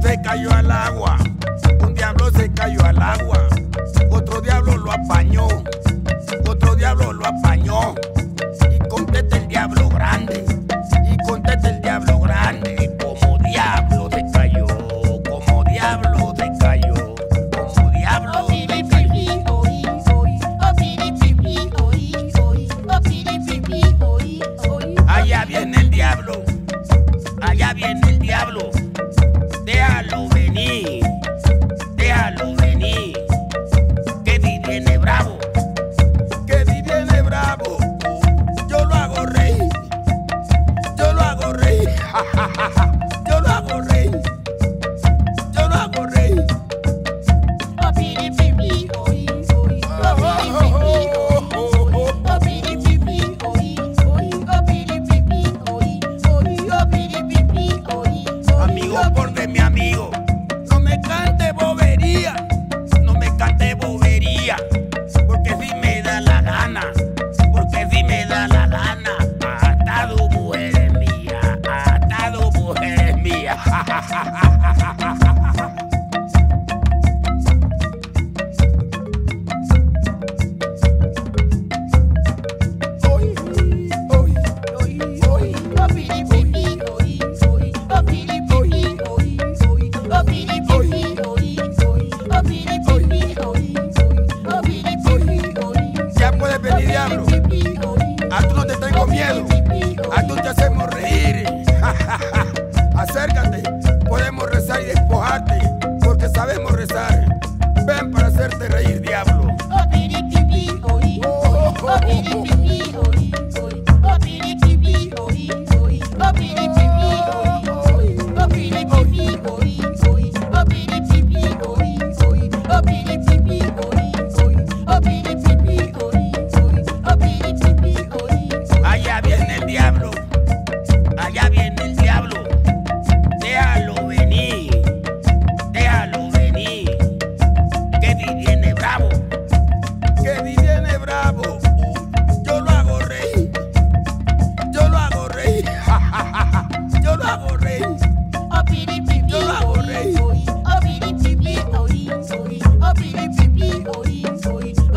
se cayó al agua, un diablo se cayó al agua, otro diablo lo apañó, otro diablo lo apañó. Y contesta el diablo grande, y contesta el diablo grande, como diablo se cayó, como diablo se cayó, como diablo. Allá viene el diablo, allá viene el diablo.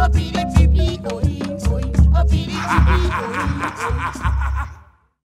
a beating